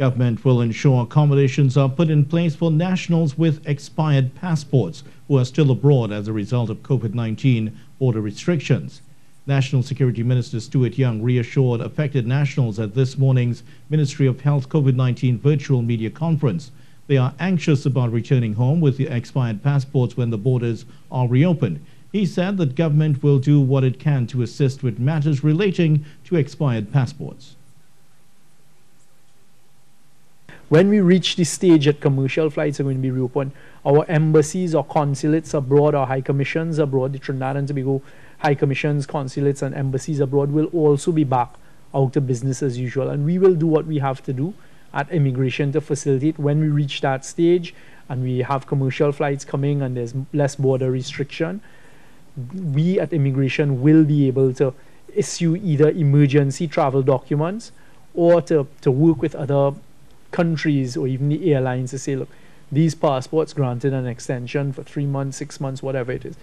Government will ensure accommodations are put in place for nationals with expired passports who are still abroad as a result of COVID 19 border restrictions. National Security Minister Stuart Young reassured affected nationals at this morning's Ministry of Health COVID 19 virtual media conference. They are anxious about returning home with the expired passports when the borders are reopened. He said that government will do what it can to assist with matters relating to expired passports. When we reach the stage that commercial flights are going to be reopened, our embassies or consulates abroad or high commissions abroad, the Trinidad and Tobago high commissions, consulates, and embassies abroad will also be back out of business as usual. And we will do what we have to do at immigration to facilitate when we reach that stage and we have commercial flights coming and there's less border restriction. We at immigration will be able to issue either emergency travel documents or to, to work with other countries or even the airlines to say, look, these passports granted an extension for three months, six months, whatever it is.